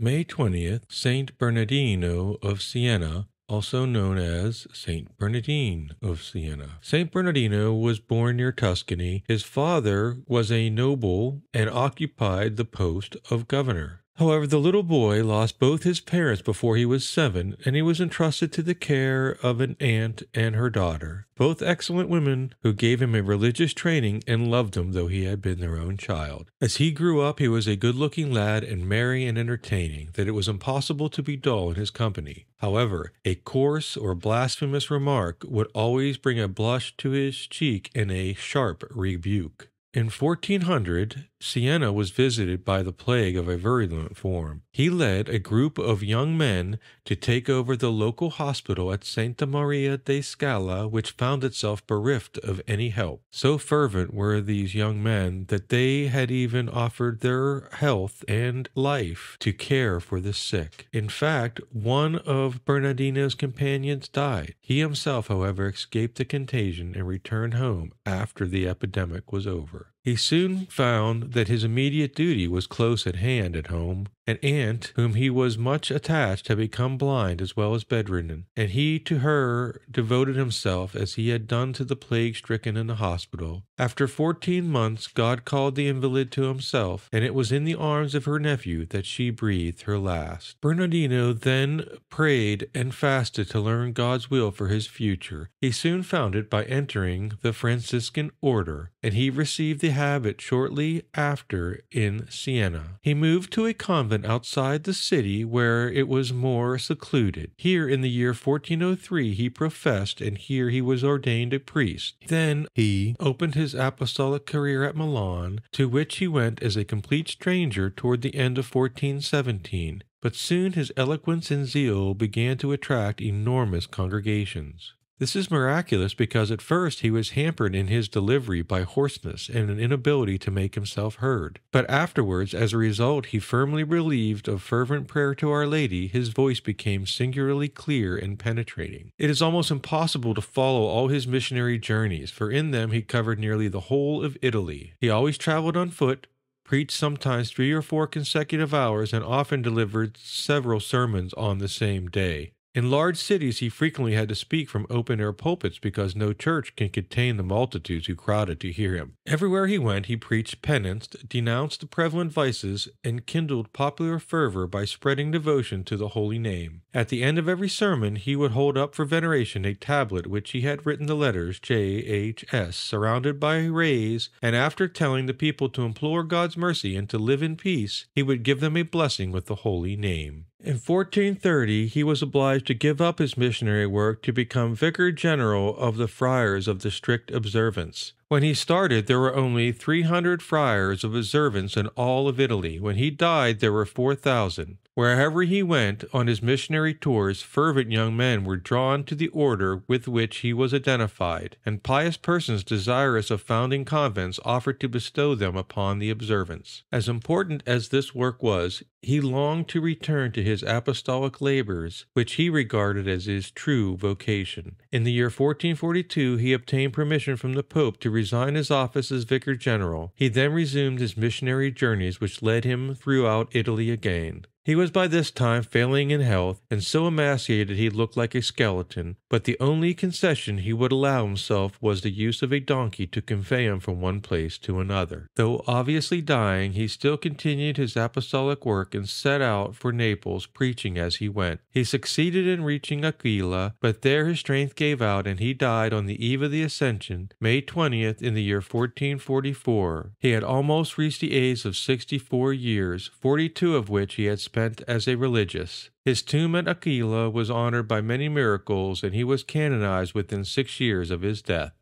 May 20th, Saint Bernardino of Siena, also known as Saint Bernardine of Siena. Saint Bernardino was born near Tuscany. His father was a noble and occupied the post of governor. However, the little boy lost both his parents before he was seven, and he was entrusted to the care of an aunt and her daughter, both excellent women who gave him a religious training and loved him though he had been their own child. As he grew up, he was a good looking lad and merry and entertaining, that it was impossible to be dull in his company. However, a coarse or blasphemous remark would always bring a blush to his cheek and a sharp rebuke. In 1400, Siena was visited by the plague of a virulent form. He led a group of young men to take over the local hospital at Santa Maria de Scala, which found itself bereft of any help. So fervent were these young men that they had even offered their health and life to care for the sick. In fact, one of Bernardino's companions died. He himself, however, escaped the contagion and returned home after the epidemic was over. He soon found that his immediate duty was close at hand at home. An aunt, whom he was much attached, had become blind as well as bedridden, and he to her devoted himself as he had done to the plague stricken in the hospital. After fourteen months, God called the invalid to himself, and it was in the arms of her nephew that she breathed her last. Bernardino then prayed and fasted to learn God's will for his future. He soon found it by entering the Franciscan order, and he received the habit shortly after in Siena. He moved to a convent outside the city where it was more secluded. Here in the year 1403 he professed, and here he was ordained a priest. Then he opened his apostolic career at Milan, to which he went as a complete stranger toward the end of 1417. But soon his eloquence and zeal began to attract enormous congregations. This is miraculous because at first he was hampered in his delivery by hoarseness and an inability to make himself heard. But afterwards, as a result, he firmly relieved of fervent prayer to Our Lady, his voice became singularly clear and penetrating. It is almost impossible to follow all his missionary journeys, for in them he covered nearly the whole of Italy. He always traveled on foot, preached sometimes three or four consecutive hours, and often delivered several sermons on the same day. In large cities, he frequently had to speak from open air pulpits because no church can contain the multitudes who crowded to hear him. Everywhere he went, he preached penance, denounced the prevalent vices, and kindled popular fervor by spreading devotion to the holy name. At the end of every sermon, he would hold up for veneration a tablet which he had written the letters J. H. S. surrounded by rays, and after telling the people to implore God's mercy and to live in peace, he would give them a blessing with the holy name. In 1430, he was obliged to give up his missionary work to become vicar general of the friars of the strict observance. When he started, there were only 300 friars of observance in all of Italy. When he died, there were 4,000. Wherever he went on his missionary tours, fervent young men were drawn to the order with which he was identified, and pious persons desirous of founding convents offered to bestow them upon the observance. As important as this work was, he longed to return to his apostolic labors, which he regarded as his true vocation. In the year 1442, he obtained permission from the Pope to resign his office as vicar general. He then resumed his missionary journeys, which led him throughout Italy again. He was by this time failing in health, and so emaciated he looked like a skeleton, but the only concession he would allow himself was the use of a donkey to convey him from one place to another. Though obviously dying, he still continued his apostolic work and set out for Naples, preaching as he went. He succeeded in reaching Aquila, but there his strength gave out, and he died on the eve of the Ascension, May 20th, in the year 1444. He had almost reached the age of 64 years, 42 of which he had spent as a religious. His tomb at Aquila was honored by many miracles, and he was canonized within six years of his death.